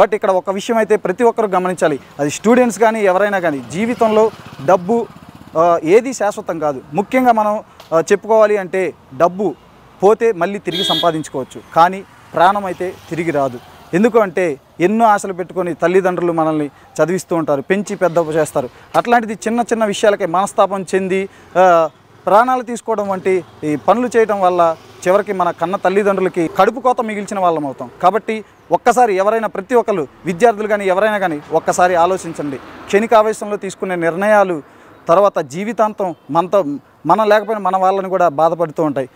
But ఇక్కడ ఒక విషయం అయితే ప్రతి ఒక్కరు గమనించాలి. అది స్టూడెంట్స్ కానీ ఎవరైనా కానీ జీవితంలో డబ్బు ఏది శాశ్వతం కాదు. ముఖ్యంగా మనం చెప్పుకోవాలి అంటే డబ్బు పోతే మళ్ళీ తిరిగి సంపాదించుకోవచ్చు. కానీ ప్రాణం అయితే తిరిగి రాదు. ఎందుకు అంటే ఎన్నో ఆశలు పెట్టుకొని తల్లిదండ్రులు మనల్ని చదివిస్తూ ఉంటారు పెంచి పెద్ద చేస్తారు. అట్లాంటిది చిన్న చిన్న విషయాలకే మనస్తాపం చెంది ప్రాణాలు తీసుకోవడం వంటి ఈ పనులు చేయడం వల్ల చివరికి మన కన్న తల్లిదండ్రులకి కడుపు కోత మిగిల్చిన వాళ్ళం అవుతాం. కాబట్టి ఒక్కసారి ఎవరైనా ప్రతి ఒక్కరు విద్యార్థులు కానీ ఎవరైనా కానీ ఒక్కసారి ఆలోచించండి. క్షణికావేశంలో తీసుకునే నిర్ణయాలు తర్వాత జీవితాంతం మనతో మనం లేకపోయినా మన వాళ్ళని కూడా బాధపడుతూ ఉంటాయి.